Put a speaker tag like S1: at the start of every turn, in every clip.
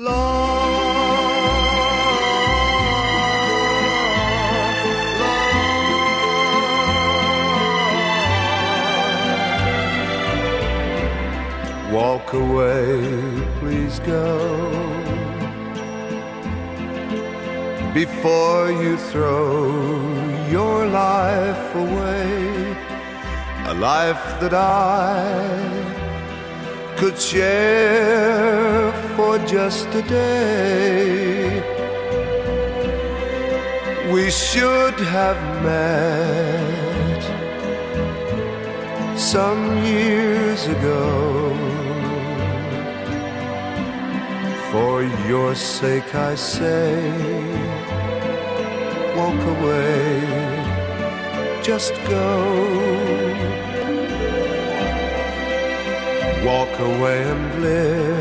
S1: Walk away, please go. Before you throw your life away, a life that I could share for just a day. We should have met some years ago. For your sake, I say, walk away, just go. Walk away and live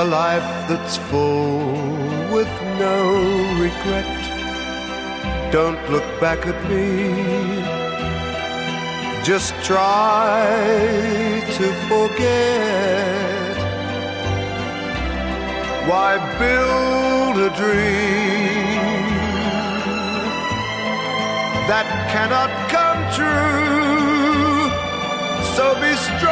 S1: a life that's full with no regret. Don't look back at me. Just try to forget. Why build a dream that cannot come true? So be strong,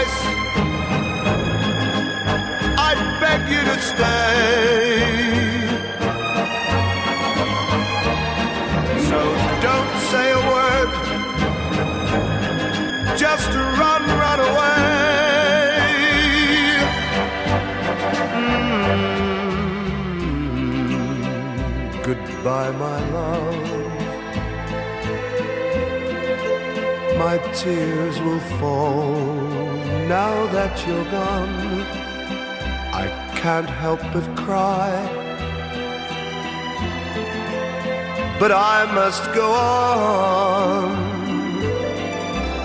S1: voice, I'd beg you to stay. So don't say a word, just run, run away. Mm, Goodbye, my love. My tears will fall now that you're gone. I can't help but cry. But I must go on.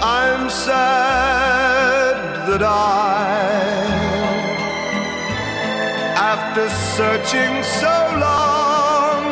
S1: I'm sad that I, after searching so long,